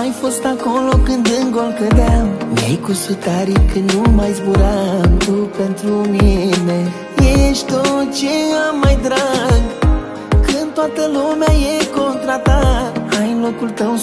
Ai fost acolo când în gol cădeam Mi-ai cusut aripi când nu mai zburam. Tu pentru mine Ești tot ce am mai drag. Când toată lumea e contra ta Ai locul tău